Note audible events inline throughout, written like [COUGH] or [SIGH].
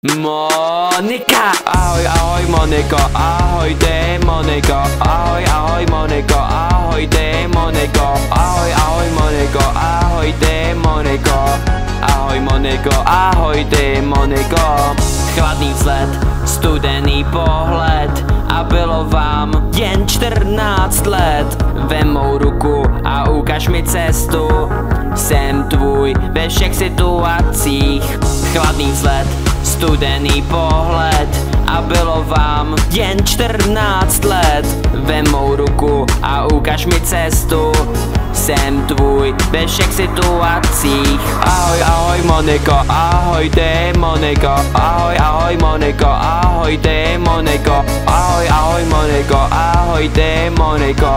Monika! Ahoj, ahoj Moniko, ahoj Moniko, ahoj, ahoj Moniko, ahoj Moniko, ahoj, ahoj Moniko, ahoj Moniko, ahoj Moniko, ahoj Moniko. Chladný vzhled, studený pohled a bylo vám jen 14 let. Vem mou ruku a ukaž mi cestu, jsem tvůj ve všech situacích. Chladný vzhled, studený pohled a bylo vám jen 14 let. Vem mou ruku a ukaž mi cestu Jsem tvůj ve všech situacích. Ahoj, ahoj Moniko, ahoj ty Moniko Ahoj, ahoj Moniko, ahoj ty Moniko Ahoj, ahoj Moniko, ahoj ty Moniko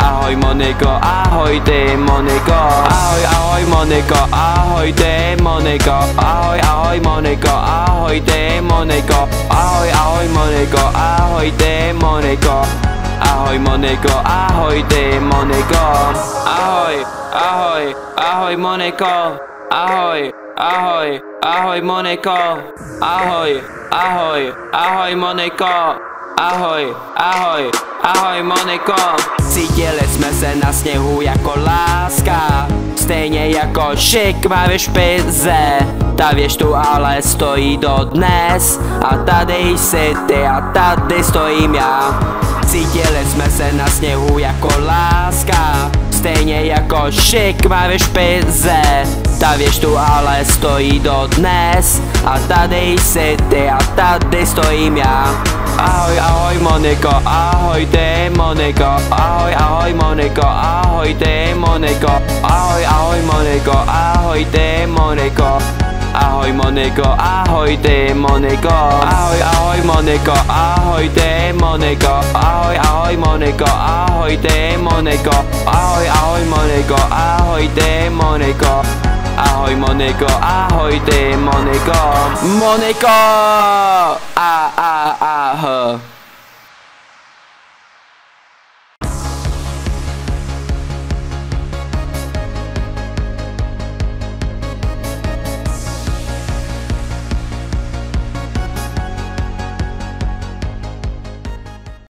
Ahoj Moniko, ahoj ty Moniko Ahoj, ahoj Moniko, ahoj ty Moniko Ahoj, ahoj Moniko, ahoj ty Moniko Ahoj, ahoj Moniko, ahoj ty Moniko Ahoj Moniko, ahoj ty Moniko Ahoj, ahoj, ahoj Moniko. Ahoj, ahoj, ahoj Moniko. Ahoj, ahoj, ahoj Moniko. Ahoj, ahoj, ahoj Moniko Cítili jsme se na sněhu jako láska Stejně jako šik má ve špize. Ta věž tu ale stojí do dnes A tady jsi ty a tady stojím já. Cítili jsme se na sněhu jako láska Stejně jako šik má ve špize. Ta věž tu ale stojí do dnes A tady jsi ty a tady stojím já 青い青いモネコ青いでモネコ青い青いモネコ青いでモネコ青い青いモネコ青いでモネコ青いモネコ青いでモネコ青い青いモネコ青いでモネコ青い青いモネコ青いでモネコ青い青いモネコ青いでモネコ青いモネコ青いでモネコモネコああ a, [LAUGHS] h